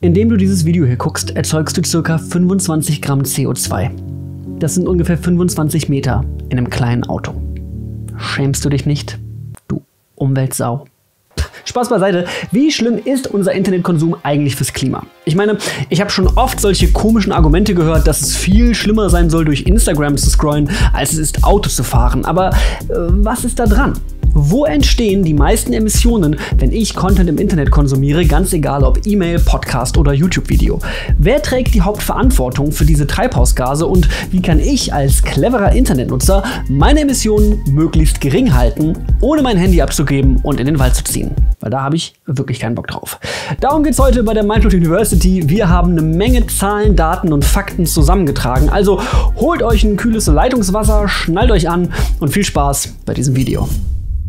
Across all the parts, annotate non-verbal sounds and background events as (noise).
Indem du dieses Video hier guckst, erzeugst du ca. 25 Gramm CO2. Das sind ungefähr 25 Meter in einem kleinen Auto. Schämst du dich nicht, du Umweltsau? Spaß beiseite, wie schlimm ist unser Internetkonsum eigentlich fürs Klima? Ich meine, ich habe schon oft solche komischen Argumente gehört, dass es viel schlimmer sein soll, durch Instagram zu scrollen, als es ist, Auto zu fahren. Aber äh, was ist da dran? Wo entstehen die meisten Emissionen, wenn ich Content im Internet konsumiere, ganz egal ob E-Mail, Podcast oder YouTube-Video? Wer trägt die Hauptverantwortung für diese Treibhausgase und wie kann ich als cleverer Internetnutzer meine Emissionen möglichst gering halten, ohne mein Handy abzugeben und in den Wald zu ziehen? Weil da habe ich wirklich keinen Bock drauf. Darum geht es heute bei der Mindcloud University. Wir haben eine Menge Zahlen, Daten und Fakten zusammengetragen. Also holt euch ein kühles Leitungswasser, schnallt euch an und viel Spaß bei diesem Video.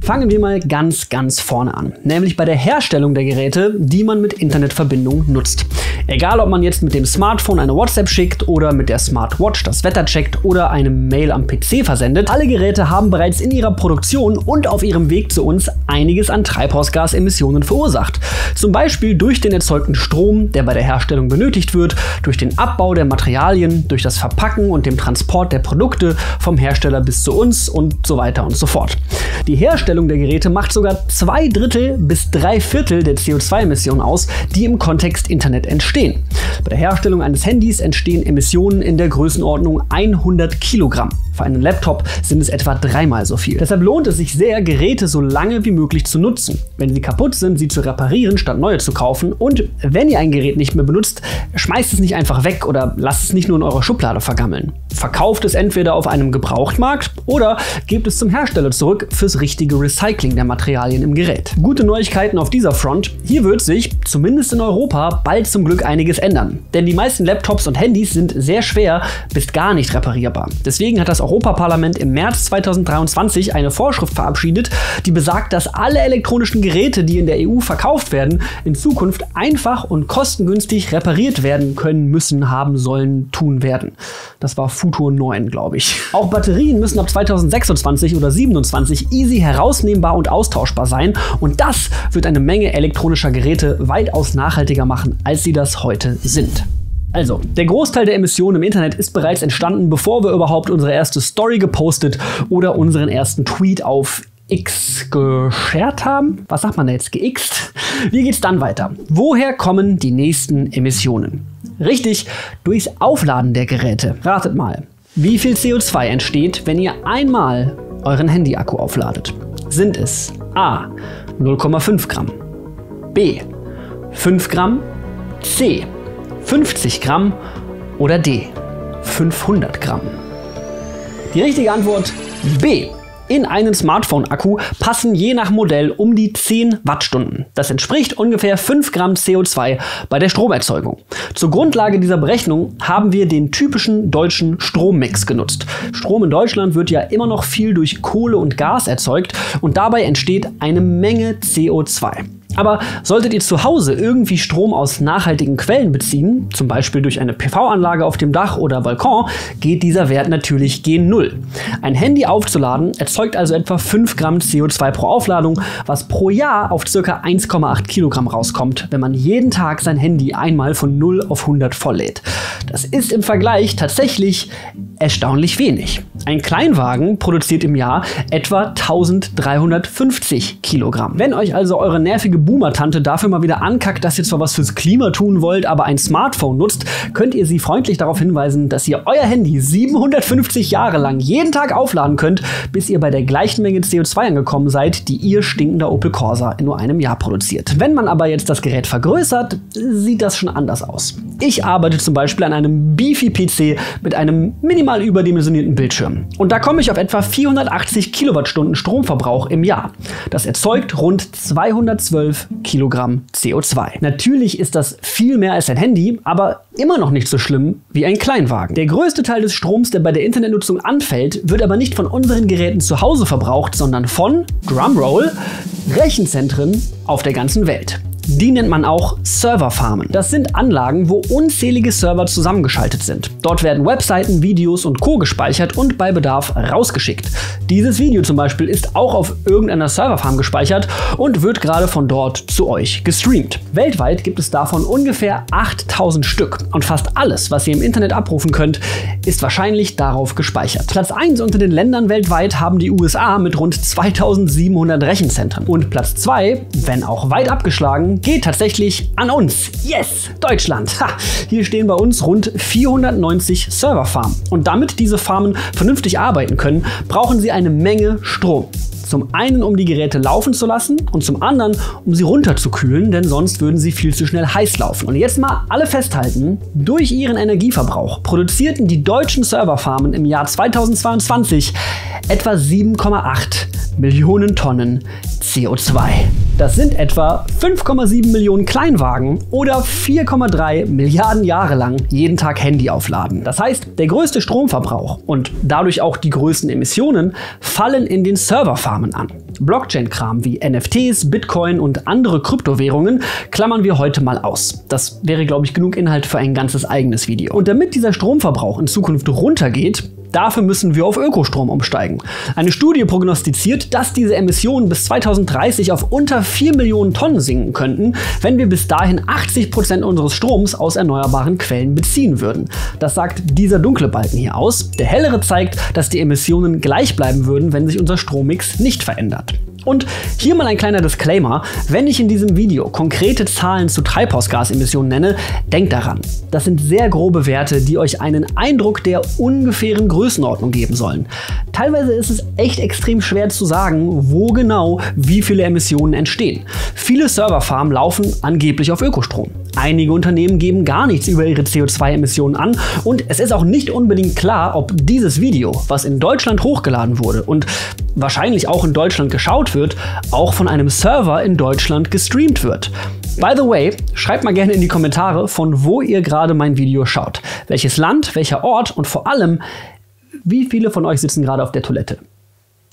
Fangen wir mal ganz, ganz vorne an, nämlich bei der Herstellung der Geräte, die man mit Internetverbindung nutzt. Egal, ob man jetzt mit dem Smartphone eine WhatsApp schickt oder mit der Smartwatch das Wetter checkt oder eine Mail am PC versendet, alle Geräte haben bereits in ihrer Produktion und auf ihrem Weg zu uns einiges an Treibhausgasemissionen verursacht. Zum Beispiel durch den erzeugten Strom, der bei der Herstellung benötigt wird, durch den Abbau der Materialien, durch das Verpacken und dem Transport der Produkte vom Hersteller bis zu uns und so weiter und so fort. Die Herstellung der Geräte macht sogar zwei Drittel bis drei Viertel der CO2-Emissionen aus, die im Kontext Internet entstehen. Bei der Herstellung eines Handys entstehen Emissionen in der Größenordnung 100 Kilogramm. Für einen Laptop sind es etwa dreimal so viel. Deshalb lohnt es sich sehr, Geräte so lange wie möglich zu nutzen. Wenn sie kaputt sind, sie zu reparieren, statt neue zu kaufen. Und wenn ihr ein Gerät nicht mehr benutzt, schmeißt es nicht einfach weg oder lasst es nicht nur in eurer Schublade vergammeln. Verkauft es entweder auf einem Gebrauchtmarkt oder gebt es zum Hersteller zurück fürs richtige Recycling der Materialien im Gerät. Gute Neuigkeiten auf dieser Front. Hier wird sich, zumindest in Europa, bald zum Glück einiges ändern. Denn die meisten Laptops und Handys sind sehr schwer bis gar nicht reparierbar. Deswegen hat das Europaparlament im März 2023 eine Vorschrift verabschiedet, die besagt, dass alle elektronischen Geräte, die in der EU verkauft werden, in Zukunft einfach und kostengünstig repariert werden können, müssen, haben, sollen, tun werden. Das war Futur 9, glaube ich. Auch Batterien müssen ab 2026 oder 2027 easy herausnehmbar und austauschbar sein und das wird eine Menge elektronischer Geräte weitaus nachhaltiger machen, als sie das heute sind. Also, der Großteil der Emissionen im Internet ist bereits entstanden, bevor wir überhaupt unsere erste Story gepostet oder unseren ersten Tweet auf X geshared haben. Was sagt man da jetzt? Geixt? Wie geht's dann weiter? Woher kommen die nächsten Emissionen? Richtig, durchs Aufladen der Geräte. Ratet mal. Wie viel CO2 entsteht, wenn ihr einmal euren Handy-Akku aufladet? Sind es A 0,5 Gramm, B 5 Gramm, C 50 Gramm oder D 500 Gramm? Die richtige Antwort B. In einen Smartphone-Akku passen je nach Modell um die 10 Wattstunden. Das entspricht ungefähr 5 Gramm CO2 bei der Stromerzeugung. Zur Grundlage dieser Berechnung haben wir den typischen deutschen Strommix genutzt. Strom in Deutschland wird ja immer noch viel durch Kohle und Gas erzeugt und dabei entsteht eine Menge CO2. Aber solltet ihr zu Hause irgendwie Strom aus nachhaltigen Quellen beziehen, zum Beispiel durch eine PV-Anlage auf dem Dach oder Balkon, geht dieser Wert natürlich gen Null. Ein Handy aufzuladen erzeugt also etwa 5 Gramm CO2 pro Aufladung, was pro Jahr auf ca. 1,8 Kilogramm rauskommt, wenn man jeden Tag sein Handy einmal von 0 auf 100 volllädt. Das ist im Vergleich tatsächlich erstaunlich wenig. Ein Kleinwagen produziert im Jahr etwa 1350 Kilogramm. Wenn euch also eure nervige Boomer-Tante dafür mal wieder ankackt, dass ihr zwar was fürs Klima tun wollt, aber ein Smartphone nutzt, könnt ihr sie freundlich darauf hinweisen, dass ihr euer Handy 750 Jahre lang jeden Tag aufladen könnt, bis ihr bei der gleichen Menge CO2 angekommen seid, die ihr stinkender Opel Corsa in nur einem Jahr produziert. Wenn man aber jetzt das Gerät vergrößert, sieht das schon anders aus. Ich arbeite zum Beispiel an einem Beefy-PC mit einem minimal überdimensionierten Bildschirm. Und da komme ich auf etwa 480 Kilowattstunden Stromverbrauch im Jahr. Das erzeugt rund 212 Kilogramm CO2. Natürlich ist das viel mehr als ein Handy, aber immer noch nicht so schlimm wie ein Kleinwagen. Der größte Teil des Stroms, der bei der Internetnutzung anfällt, wird aber nicht von unseren Geräten zu Hause verbraucht, sondern von, Drumroll, Rechenzentren auf der ganzen Welt. Die nennt man auch Serverfarmen. Das sind Anlagen, wo unzählige Server zusammengeschaltet sind. Dort werden Webseiten, Videos und Co. gespeichert und bei Bedarf rausgeschickt. Dieses Video zum Beispiel ist auch auf irgendeiner Serverfarm gespeichert und wird gerade von dort zu euch gestreamt. Weltweit gibt es davon ungefähr 8000 Stück und fast alles, was ihr im Internet abrufen könnt, ist wahrscheinlich darauf gespeichert. Platz 1 unter den Ländern weltweit haben die USA mit rund 2700 Rechenzentren. Und Platz 2, wenn auch weit abgeschlagen, geht tatsächlich an uns. Yes, Deutschland. Ha, hier stehen bei uns rund 490 Serverfarmen. Und damit diese Farmen vernünftig arbeiten können, brauchen sie eine Menge Strom. Zum einen, um die Geräte laufen zu lassen und zum anderen, um sie runterzukühlen, denn sonst würden sie viel zu schnell heiß laufen. Und jetzt mal alle festhalten, durch ihren Energieverbrauch produzierten die deutschen Serverfarmen im Jahr 2022 etwa 7,8 Millionen Tonnen CO2. Das sind etwa 5,7 Millionen Kleinwagen oder 4,3 Milliarden Jahre lang jeden Tag Handy aufladen. Das heißt, der größte Stromverbrauch und dadurch auch die größten Emissionen fallen in den Serverfarmen an. Blockchain-Kram wie NFTs, Bitcoin und andere Kryptowährungen klammern wir heute mal aus. Das wäre, glaube ich, genug Inhalt für ein ganzes eigenes Video. Und damit dieser Stromverbrauch in Zukunft runtergeht, Dafür müssen wir auf Ökostrom umsteigen. Eine Studie prognostiziert, dass diese Emissionen bis 2030 auf unter 4 Millionen Tonnen sinken könnten, wenn wir bis dahin 80 Prozent unseres Stroms aus erneuerbaren Quellen beziehen würden. Das sagt dieser dunkle Balken hier aus. Der hellere zeigt, dass die Emissionen gleich bleiben würden, wenn sich unser Strommix nicht verändert. Und hier mal ein kleiner Disclaimer. Wenn ich in diesem Video konkrete Zahlen zu Treibhausgasemissionen nenne, denkt daran. Das sind sehr grobe Werte, die euch einen Eindruck der ungefähren Größenordnung geben sollen. Teilweise ist es echt extrem schwer zu sagen, wo genau wie viele Emissionen entstehen. Viele Serverfarmen laufen angeblich auf Ökostrom. Einige Unternehmen geben gar nichts über ihre CO2-Emissionen an und es ist auch nicht unbedingt klar, ob dieses Video, was in Deutschland hochgeladen wurde und wahrscheinlich auch in Deutschland geschaut wird, auch von einem Server in Deutschland gestreamt wird. By the way, schreibt mal gerne in die Kommentare, von wo ihr gerade mein Video schaut. Welches Land, welcher Ort und vor allem, wie viele von euch sitzen gerade auf der Toilette.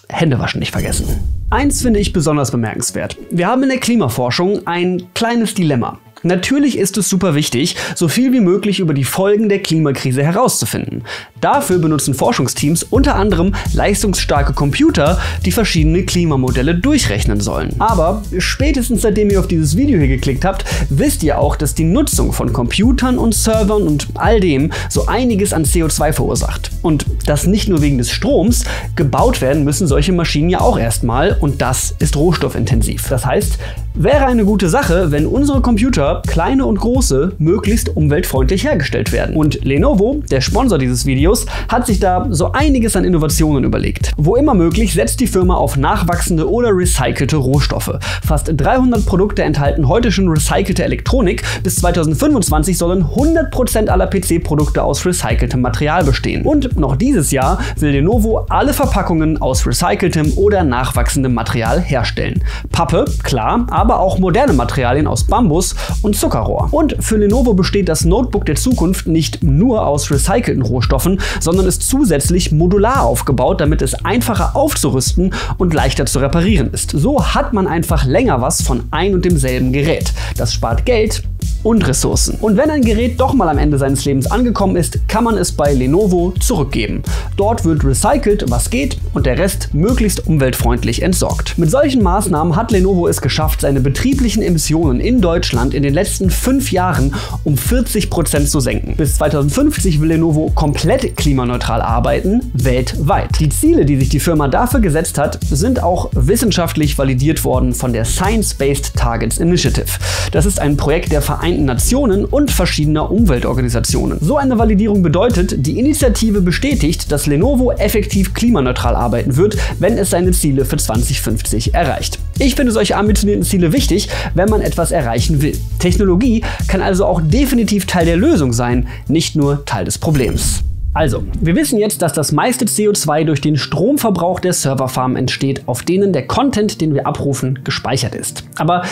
Hände waschen nicht vergessen. Eins finde ich besonders bemerkenswert. Wir haben in der Klimaforschung ein kleines Dilemma. Natürlich ist es super wichtig, so viel wie möglich über die Folgen der Klimakrise herauszufinden. Dafür benutzen Forschungsteams unter anderem leistungsstarke Computer, die verschiedene Klimamodelle durchrechnen sollen. Aber spätestens seitdem ihr auf dieses Video hier geklickt habt, wisst ihr auch, dass die Nutzung von Computern und Servern und all dem so einiges an CO2 verursacht. Und das nicht nur wegen des Stroms, gebaut werden müssen solche Maschinen ja auch erstmal und das ist rohstoffintensiv. Das heißt, wäre eine gute Sache, wenn unsere Computer, kleine und große, möglichst umweltfreundlich hergestellt werden. Und Lenovo, der Sponsor dieses Videos, hat sich da so einiges an Innovationen überlegt. Wo immer möglich setzt die Firma auf nachwachsende oder recycelte Rohstoffe. Fast 300 Produkte enthalten heute schon recycelte Elektronik. Bis 2025 sollen 100% aller PC-Produkte aus recyceltem Material bestehen. Und noch dieses Jahr will Lenovo alle Verpackungen aus recyceltem oder nachwachsendem Material herstellen. Pappe, klar, aber auch moderne Materialien aus Bambus und Zuckerrohr. Und für Lenovo besteht das Notebook der Zukunft nicht nur aus recycelten Rohstoffen, sondern ist zusätzlich modular aufgebaut, damit es einfacher aufzurüsten und leichter zu reparieren ist. So hat man einfach länger was von ein und demselben Gerät. Das spart Geld und Ressourcen. Und wenn ein Gerät doch mal am Ende seines Lebens angekommen ist, kann man es bei Lenovo zurückgeben. Dort wird recycelt, was geht, und der Rest möglichst umweltfreundlich entsorgt. Mit solchen Maßnahmen hat Lenovo es geschafft, seine betrieblichen Emissionen in Deutschland in den letzten fünf Jahren um 40 Prozent zu senken. Bis 2050 will Lenovo komplett klimaneutral arbeiten, weltweit. Die Ziele, die sich die Firma dafür gesetzt hat, sind auch wissenschaftlich validiert worden von der Science-Based Targets Initiative. Das ist ein Projekt der Vereinten Vereinten Nationen und verschiedener Umweltorganisationen. So eine Validierung bedeutet, die Initiative bestätigt, dass Lenovo effektiv klimaneutral arbeiten wird, wenn es seine Ziele für 2050 erreicht. Ich finde solche ambitionierten Ziele wichtig, wenn man etwas erreichen will. Technologie kann also auch definitiv Teil der Lösung sein, nicht nur Teil des Problems. Also, wir wissen jetzt, dass das meiste CO2 durch den Stromverbrauch der Serverfarmen entsteht, auf denen der Content, den wir abrufen, gespeichert ist. Aber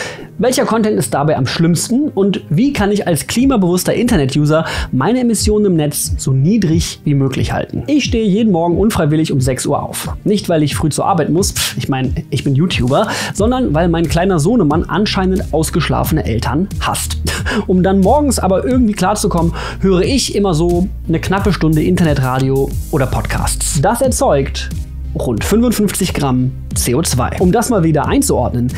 Welcher Content ist dabei am schlimmsten und wie kann ich als klimabewusster Internet-User meine Emissionen im Netz so niedrig wie möglich halten? Ich stehe jeden Morgen unfreiwillig um 6 Uhr auf. Nicht, weil ich früh zur Arbeit muss, ich meine, ich bin YouTuber, sondern weil mein kleiner Sohnemann anscheinend ausgeschlafene Eltern hasst. (laughs) Um dann morgens aber irgendwie klarzukommen, höre ich immer so eine knappe Stunde Internetradio oder Podcasts. Das erzeugt rund 55 Gramm CO2. Um das mal wieder einzuordnen,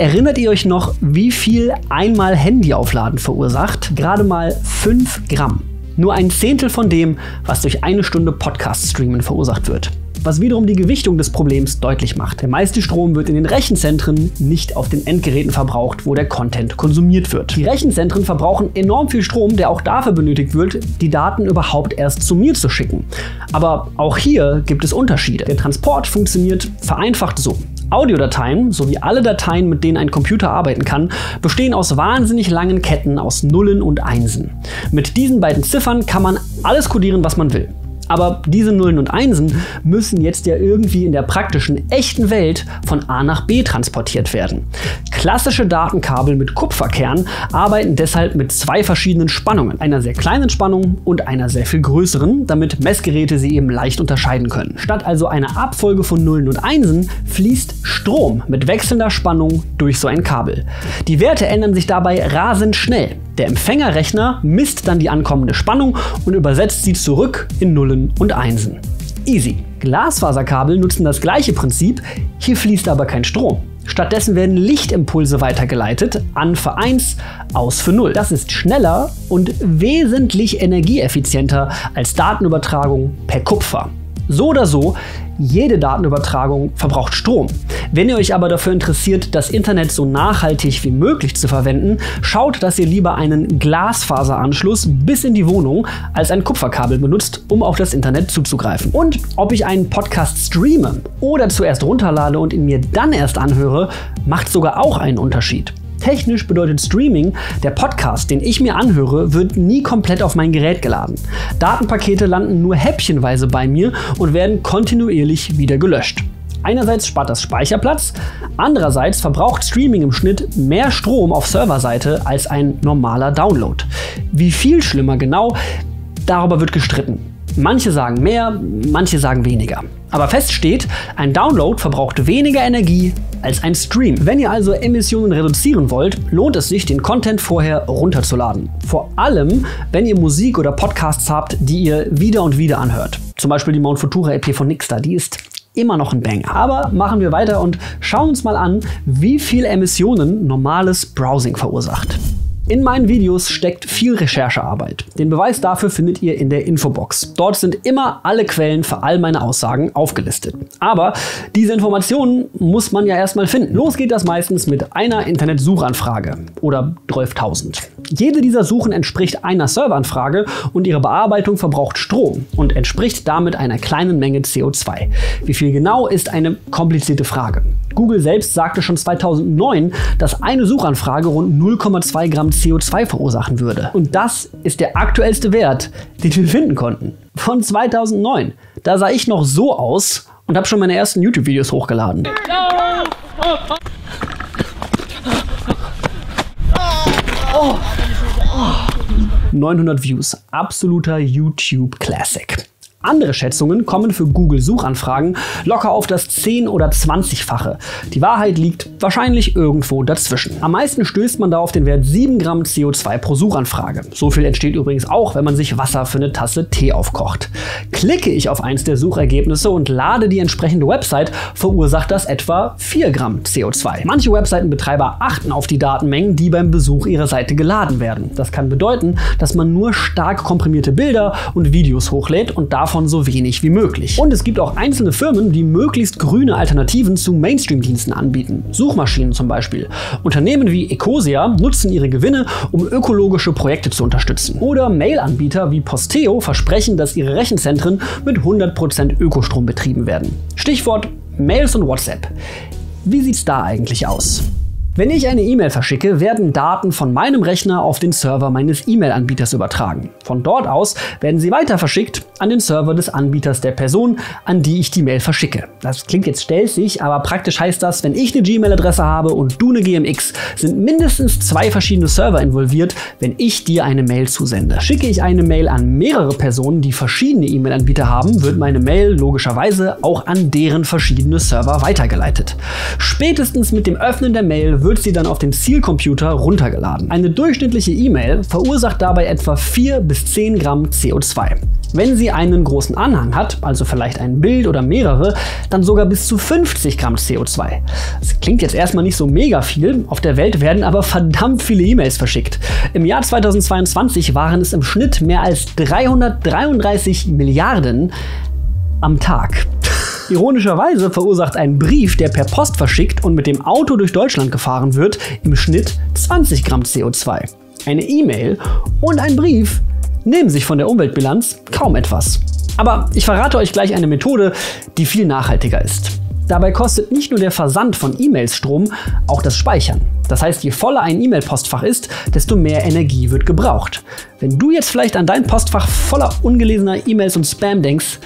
Erinnert ihr euch noch, wie viel einmal Handyaufladen verursacht? Gerade mal 5 Gramm. Nur ein Zehntel von dem, was durch eine Stunde Podcast-Streamen verursacht wird was wiederum die Gewichtung des Problems deutlich macht. Der meiste Strom wird in den Rechenzentren nicht auf den Endgeräten verbraucht, wo der Content konsumiert wird. Die Rechenzentren verbrauchen enorm viel Strom, der auch dafür benötigt wird, die Daten überhaupt erst zu mir zu schicken. Aber auch hier gibt es Unterschiede. Der Transport funktioniert vereinfacht so. Audiodateien sowie alle Dateien, mit denen ein Computer arbeiten kann, bestehen aus wahnsinnig langen Ketten aus Nullen und Einsen. Mit diesen beiden Ziffern kann man alles codieren, was man will. Aber diese Nullen und Einsen müssen jetzt ja irgendwie in der praktischen, echten Welt von A nach B transportiert werden. Klassische Datenkabel mit Kupferkern arbeiten deshalb mit zwei verschiedenen Spannungen, einer sehr kleinen Spannung und einer sehr viel größeren, damit Messgeräte sie eben leicht unterscheiden können. Statt also einer Abfolge von Nullen und Einsen fließt Strom mit wechselnder Spannung durch so ein Kabel. Die Werte ändern sich dabei rasend schnell. Der Empfängerrechner misst dann die ankommende Spannung und übersetzt sie zurück in Nullen und Einsen. Easy. Glasfaserkabel nutzen das gleiche Prinzip, hier fließt aber kein Strom. Stattdessen werden Lichtimpulse weitergeleitet, an für 1, aus für 0. Das ist schneller und wesentlich energieeffizienter als Datenübertragung per Kupfer. So oder so, jede Datenübertragung verbraucht Strom. Wenn ihr euch aber dafür interessiert, das Internet so nachhaltig wie möglich zu verwenden, schaut, dass ihr lieber einen Glasfaseranschluss bis in die Wohnung als ein Kupferkabel benutzt, um auf das Internet zuzugreifen. Und ob ich einen Podcast streame oder zuerst runterlade und ihn mir dann erst anhöre, macht sogar auch einen Unterschied. Technisch bedeutet Streaming, der Podcast, den ich mir anhöre, wird nie komplett auf mein Gerät geladen. Datenpakete landen nur häppchenweise bei mir und werden kontinuierlich wieder gelöscht. Einerseits spart das Speicherplatz, andererseits verbraucht Streaming im Schnitt mehr Strom auf Serverseite als ein normaler Download. Wie viel schlimmer genau, darüber wird gestritten. Manche sagen mehr, manche sagen weniger. Aber fest steht, ein Download verbraucht weniger Energie als ein Stream. Wenn ihr also Emissionen reduzieren wollt, lohnt es sich, den Content vorher runterzuladen. Vor allem, wenn ihr Musik oder Podcasts habt, die ihr wieder und wieder anhört. Zum Beispiel die Mount Futura EP von Nixta, die ist immer noch ein Banger. Aber machen wir weiter und schauen uns mal an, wie viel Emissionen normales Browsing verursacht. In meinen Videos steckt viel Recherchearbeit. Den Beweis dafür findet ihr in der Infobox. Dort sind immer alle Quellen für all meine Aussagen aufgelistet. Aber diese Informationen muss man ja erstmal finden. Los geht das meistens mit einer Internetsuchanfrage oder 12.000. Jede dieser Suchen entspricht einer Serveranfrage und ihre Bearbeitung verbraucht Strom und entspricht damit einer kleinen Menge CO2. Wie viel genau ist eine komplizierte Frage. Google selbst sagte schon 2009, dass eine Suchanfrage rund 0,2 Gramm CO2 verursachen würde. Und das ist der aktuellste Wert, den wir finden konnten. Von 2009. Da sah ich noch so aus und habe schon meine ersten YouTube-Videos hochgeladen. Oh. Oh. 900 Views. Absoluter YouTube Classic. Andere Schätzungen kommen für Google-Suchanfragen locker auf das 10- oder 20-fache. Die Wahrheit liegt wahrscheinlich irgendwo dazwischen. Am meisten stößt man da auf den Wert 7 Gramm CO2 pro Suchanfrage. So viel entsteht übrigens auch, wenn man sich Wasser für eine Tasse Tee aufkocht. Klicke ich auf eins der Suchergebnisse und lade die entsprechende Website, verursacht das etwa 4 Gramm CO2. Manche Webseitenbetreiber achten auf die Datenmengen, die beim Besuch ihrer Seite geladen werden. Das kann bedeuten, dass man nur stark komprimierte Bilder und Videos hochlädt und davon davon so wenig wie möglich. Und es gibt auch einzelne Firmen, die möglichst grüne Alternativen zu Mainstream-Diensten anbieten. Suchmaschinen zum Beispiel. Unternehmen wie Ecosia nutzen ihre Gewinne, um ökologische Projekte zu unterstützen. Oder Mail-Anbieter wie Posteo versprechen, dass ihre Rechenzentren mit 100% Ökostrom betrieben werden. Stichwort Mails und WhatsApp. Wie sieht's da eigentlich aus? Wenn ich eine E-Mail verschicke, werden Daten von meinem Rechner auf den Server meines E-Mail-Anbieters übertragen. Von dort aus werden sie weiter verschickt an den Server des Anbieters der Person, an die ich die Mail verschicke. Das klingt jetzt stelzig, aber praktisch heißt das, wenn ich eine Gmail-Adresse habe und du eine GMX, sind mindestens zwei verschiedene Server involviert, wenn ich dir eine Mail zusende. Schicke ich eine Mail an mehrere Personen, die verschiedene E-Mail-Anbieter haben, wird meine Mail logischerweise auch an deren verschiedene Server weitergeleitet. Spätestens mit dem Öffnen der Mail wird sie dann auf den Zielcomputer runtergeladen. Eine durchschnittliche E-Mail verursacht dabei etwa 4 bis 10 Gramm CO2. Wenn sie einen großen Anhang hat, also vielleicht ein Bild oder mehrere, dann sogar bis zu 50 Gramm CO2. Das klingt jetzt erstmal nicht so mega viel, auf der Welt werden aber verdammt viele E-Mails verschickt. Im Jahr 2022 waren es im Schnitt mehr als 333 Milliarden am Tag. Ironischerweise verursacht ein Brief, der per Post verschickt und mit dem Auto durch Deutschland gefahren wird, im Schnitt 20 Gramm CO2. Eine E-Mail und ein Brief nehmen sich von der Umweltbilanz kaum etwas. Aber ich verrate euch gleich eine Methode, die viel nachhaltiger ist. Dabei kostet nicht nur der Versand von E-Mails Strom, auch das Speichern. Das heißt, je voller ein E-Mail-Postfach ist, desto mehr Energie wird gebraucht. Wenn du jetzt vielleicht an dein Postfach voller ungelesener E-Mails und Spam denkst,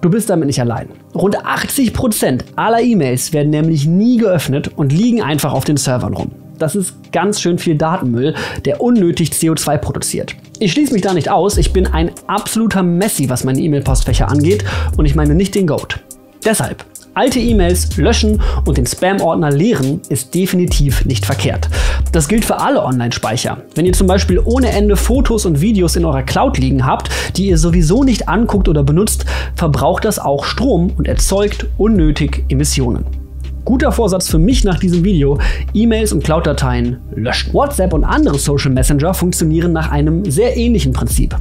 du bist damit nicht allein. Rund 80% aller E-Mails werden nämlich nie geöffnet und liegen einfach auf den Servern rum. Das ist ganz schön viel Datenmüll, der unnötig CO2 produziert. Ich schließe mich da nicht aus, ich bin ein absoluter Messi, was meine E-Mail-Postfächer angeht und ich meine nicht den Goat. Deshalb Alte E-Mails löschen und den Spam-Ordner leeren ist definitiv nicht verkehrt. Das gilt für alle Online-Speicher. Wenn ihr zum Beispiel ohne Ende Fotos und Videos in eurer Cloud liegen habt, die ihr sowieso nicht anguckt oder benutzt, verbraucht das auch Strom und erzeugt unnötig Emissionen. Guter Vorsatz für mich nach diesem Video, E-Mails und Cloud-Dateien löschen. WhatsApp und andere Social Messenger funktionieren nach einem sehr ähnlichen Prinzip.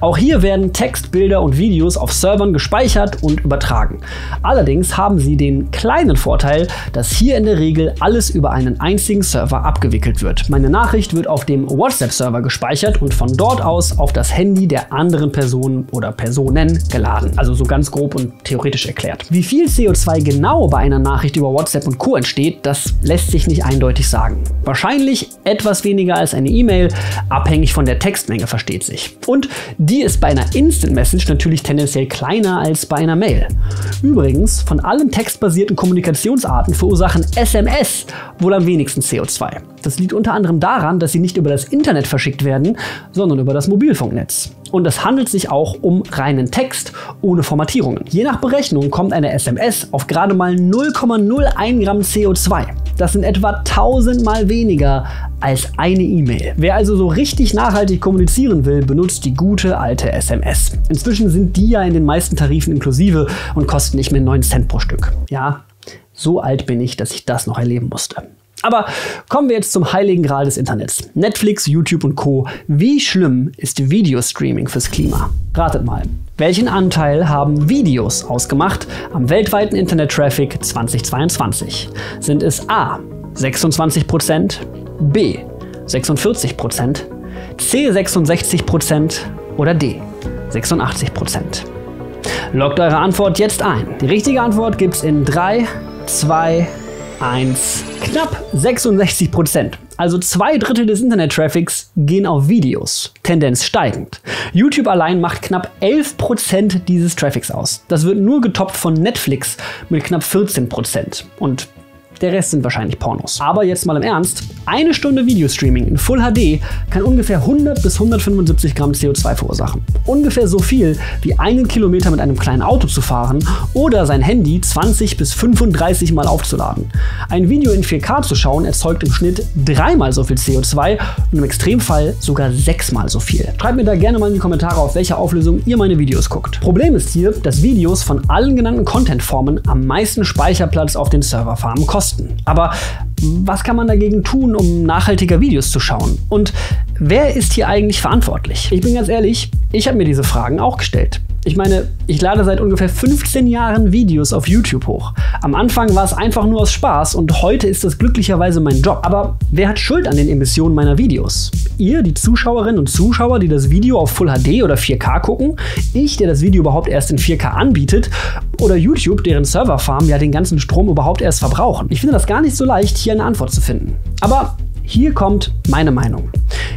Auch hier werden Text, Bilder und Videos auf Servern gespeichert und übertragen. Allerdings haben sie den kleinen Vorteil, dass hier in der Regel alles über einen einzigen Server abgewickelt wird. Meine Nachricht wird auf dem WhatsApp-Server gespeichert und von dort aus auf das Handy der anderen Person oder Personen geladen. Also so ganz grob und theoretisch erklärt. Wie viel CO2 genau bei einer Nachricht über WhatsApp WhatsApp und Co. entsteht, das lässt sich nicht eindeutig sagen. Wahrscheinlich etwas weniger als eine E-Mail, abhängig von der Textmenge versteht sich. Und die ist bei einer Instant Message natürlich tendenziell kleiner als bei einer Mail. Übrigens, von allen textbasierten Kommunikationsarten verursachen SMS wohl am wenigsten CO2. Das liegt unter anderem daran, dass sie nicht über das Internet verschickt werden, sondern über das Mobilfunknetz. Und es handelt sich auch um reinen Text ohne Formatierungen. Je nach Berechnung kommt eine SMS auf gerade mal 0,01 Gramm CO2. Das sind etwa 1000 mal weniger als eine E-Mail. Wer also so richtig nachhaltig kommunizieren will, benutzt die gute alte SMS. Inzwischen sind die ja in den meisten Tarifen inklusive und kosten nicht mehr 9 Cent pro Stück. Ja, so alt bin ich, dass ich das noch erleben musste. Aber kommen wir jetzt zum heiligen Gral des Internets. Netflix, YouTube und Co. Wie schlimm ist Videostreaming fürs Klima? Ratet mal. Welchen Anteil haben Videos ausgemacht am weltweiten Internet-Traffic 2022? Sind es A 26%, B 46%, C 66% oder D 86%? Loggt eure Antwort jetzt ein. Die richtige Antwort gibt's in 3, 2, 1. Knapp 66 Prozent. Also zwei Drittel des Internet-Traffics gehen auf Videos, Tendenz steigend. YouTube allein macht knapp 11 Prozent dieses Traffics aus. Das wird nur getoppt von Netflix mit knapp 14%. Prozent. Und der Rest sind wahrscheinlich Pornos. Aber jetzt mal im Ernst, eine Stunde Videostreaming in Full HD kann ungefähr 100 bis 175 Gramm CO2 verursachen. Ungefähr so viel wie einen Kilometer mit einem kleinen Auto zu fahren oder sein Handy 20 bis 35 Mal aufzuladen. Ein Video in 4K zu schauen erzeugt im Schnitt dreimal so viel CO2 und im Extremfall sogar sechsmal so viel. Schreibt mir da gerne mal in die Kommentare, auf welcher Auflösung ihr meine Videos guckt. Problem ist hier, dass Videos von allen genannten Contentformen am meisten Speicherplatz auf den Serverfarmen kosten kosten. Aber was kann man dagegen tun, um nachhaltiger Videos zu schauen? Und wer ist hier eigentlich verantwortlich? Ich bin ganz ehrlich, ich habe mir diese Fragen auch gestellt. Ich meine, ich lade seit ungefähr 15 Jahren Videos auf YouTube hoch. Am Anfang war es einfach nur aus Spaß und heute ist das glücklicherweise mein Job. Aber wer hat Schuld an den Emissionen meiner Videos? Ihr, die Zuschauerinnen und Zuschauer, die das Video auf Full HD oder 4K gucken? Ich, der das Video überhaupt erst in 4K anbietet? Oder YouTube, deren Serverfarm ja den ganzen Strom überhaupt erst verbrauchen? Ich finde das gar nicht so leicht, hier eine Antwort zu finden. Aber hier kommt meine Meinung.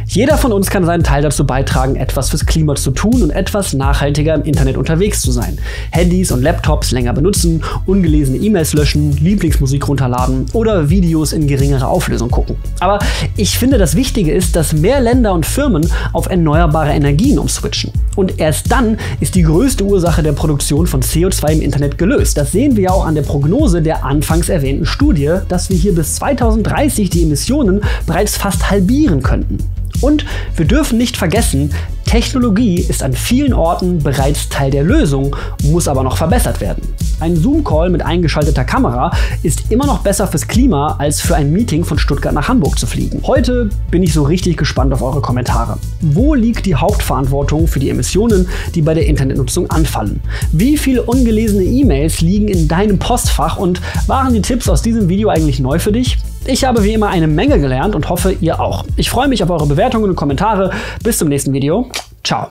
Jeder von uns kann seinen Teil dazu beitragen, etwas fürs Klima zu tun und etwas nachhaltiger im Internet unterwegs zu sein. Handys und Laptops länger benutzen, ungelesene E-Mails löschen, Lieblingsmusik runterladen oder Videos in geringerer Auflösung gucken. Aber ich finde, das Wichtige ist, dass mehr Länder und Firmen auf erneuerbare Energien umswitchen. Und erst dann ist die größte Ursache der Produktion von CO2 im Internet gelöst. Das sehen wir ja auch an der Prognose der anfangs erwähnten Studie, dass wir hier bis 2030 die Emissionen bereits fast halbieren könnten. Und wir dürfen nicht vergessen, Technologie ist an vielen Orten bereits Teil der Lösung, muss aber noch verbessert werden. Ein Zoom-Call mit eingeschalteter Kamera ist immer noch besser fürs Klima, als für ein Meeting von Stuttgart nach Hamburg zu fliegen. Heute bin ich so richtig gespannt auf eure Kommentare. Wo liegt die Hauptverantwortung für die Emissionen, die bei der Internetnutzung anfallen? Wie viele ungelesene E-Mails liegen in deinem Postfach und waren die Tipps aus diesem Video eigentlich neu für dich? Ich habe wie immer eine Menge gelernt und hoffe, ihr auch. Ich freue mich auf eure Bewertungen und Kommentare. Bis zum nächsten Video.